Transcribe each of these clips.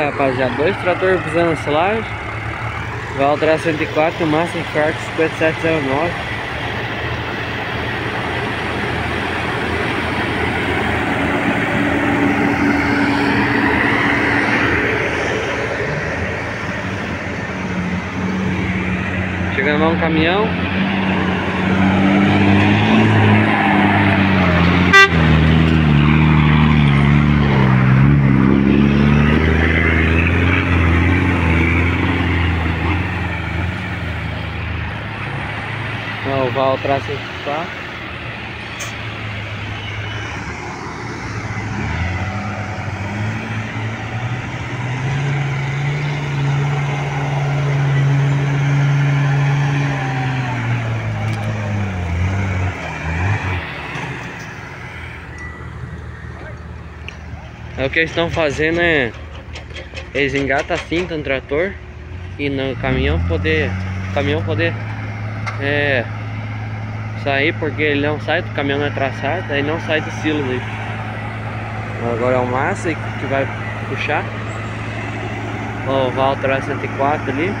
É, rapaziada, dois tratores pisando silagem. Valtra 104, Massa Infarto 5709. Chegando lá um caminhão. O traça tá. É o que eles estão fazendo é eles engatam a cinta no trator e no caminhão poder caminhão poder é, sair porque ele não sai, o caminhão não é traçado, aí não sai do silo aí. Agora é o massa que vai puxar. O Valtra 104 ali.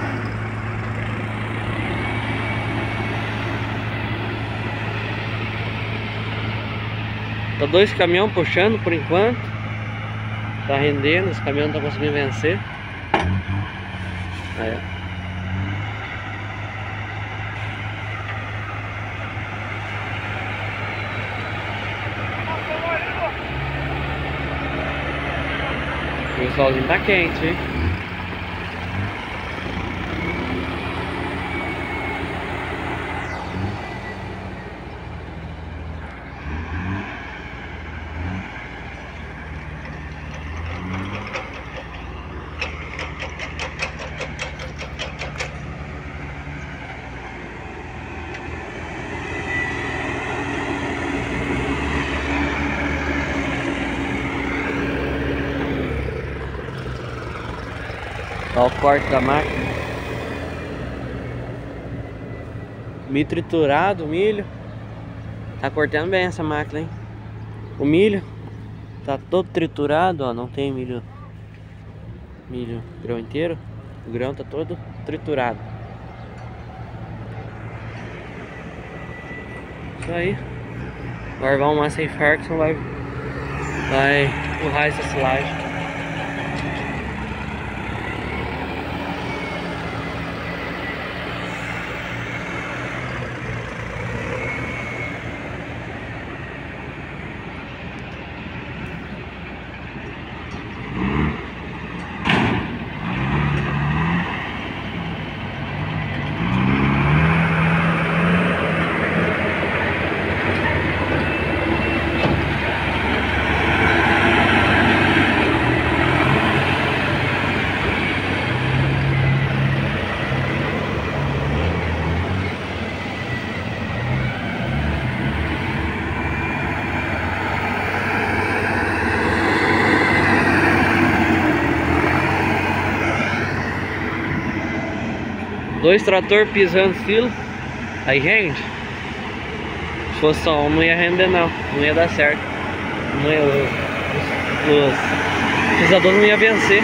Tá dois caminhões puxando por enquanto. Tá rendendo, os caminhões não estão conseguindo vencer. Aí, ó. Solzinho tá quente, hein? Olha o corte da máquina. Milho triturado, milho. Tá cortando bem essa máquina, hein? O milho tá todo triturado, ó. Não tem milho. Milho grão inteiro. O grão tá todo triturado. Isso aí. Agora vamos uma sem Ferguson vai, vai empurrar essa silagem. Dois trator pisando silo. Aí rende. Se fosse só um não ia render não. Não ia dar certo. Não ia, os, os pisadores não ia vencer.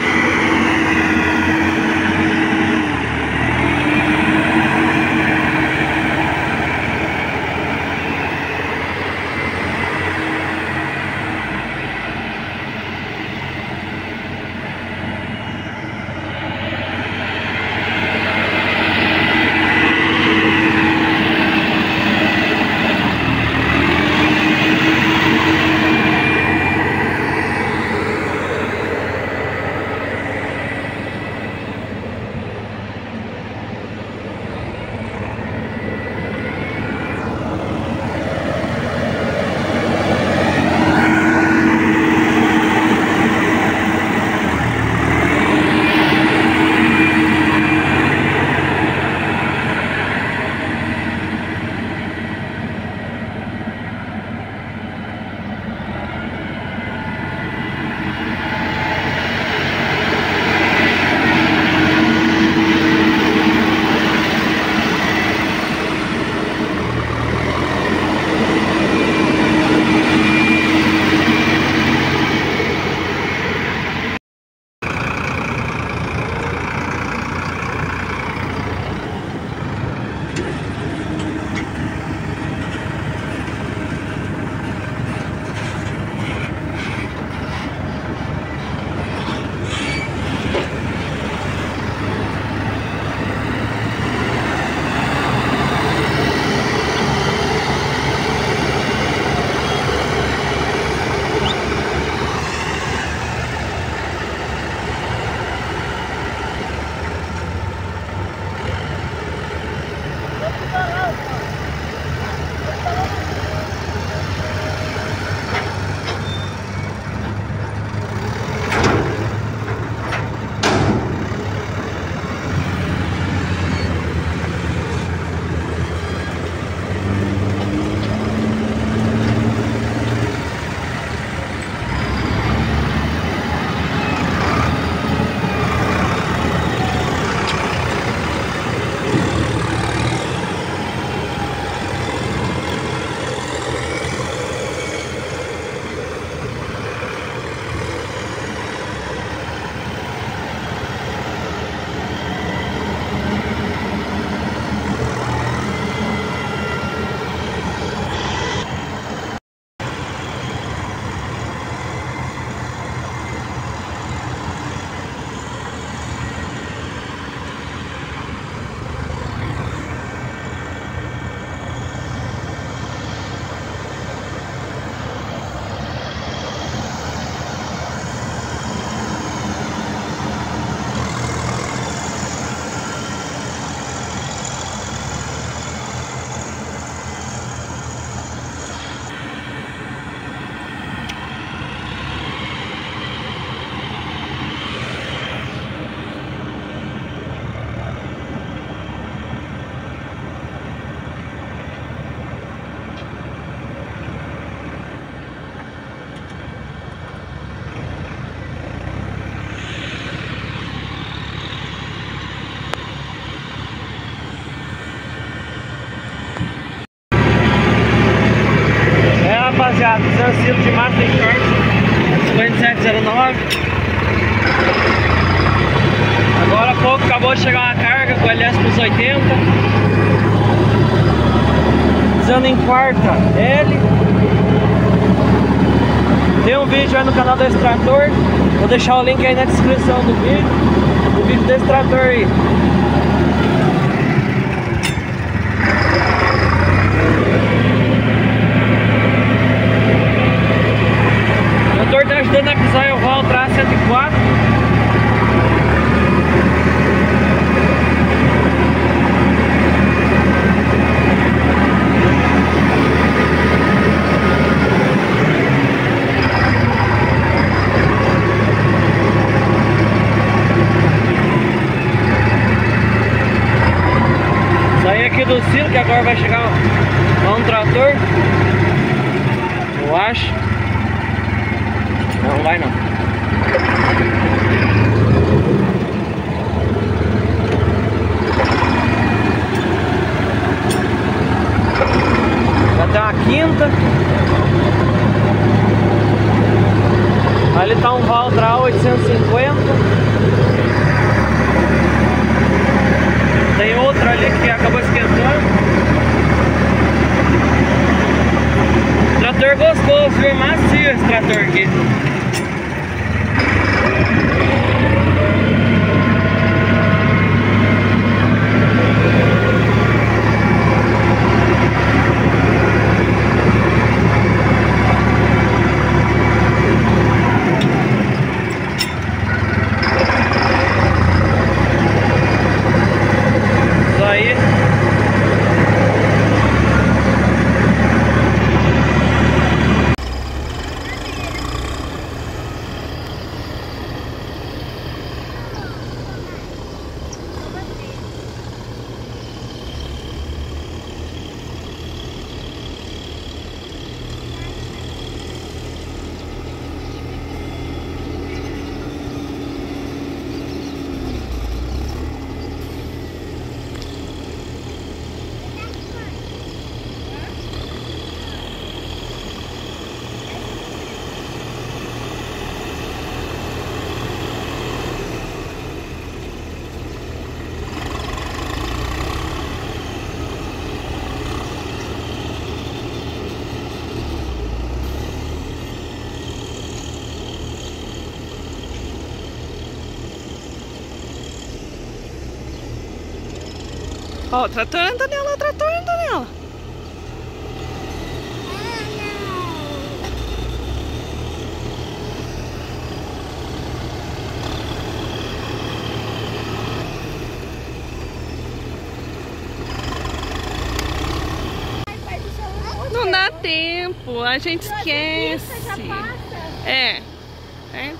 Rapaziada. 200 kg de corte. 5709. Agora há pouco acabou de chegar uma carga com LS plus 80. Usando em quarta L. Tem um vídeo aí no canal do Extrator. Vou deixar o link aí na descrição do vídeo. O vídeo do Extrator aí. O motor tá ajudando a pisar o Val Tra 104. Saí aqui do silo que agora vai chegar um, um trator. Eu acho. Não vai não. Já tem uma quinta. Ali tá um Valtra 850. Tem outra ali que acabou esquentando. Trator gostoso, viu? Macio esse trator aqui. Isso aí. Ó, o trator anda nela, o trator anda nela. Não dá tempo, a gente esquece. É. é.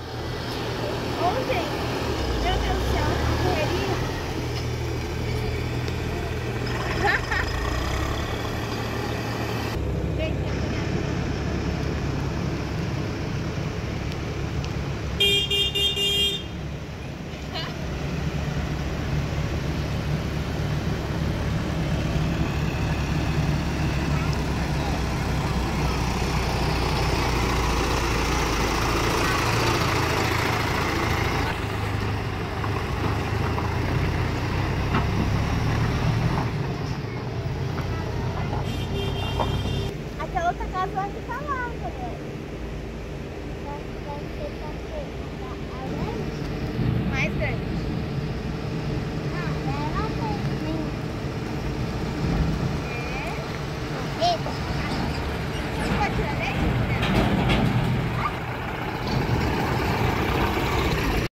Ô, Ha ha ha! a outra casa tá né? vai ficar lá, entendeu? Vai, ser pra mais grande.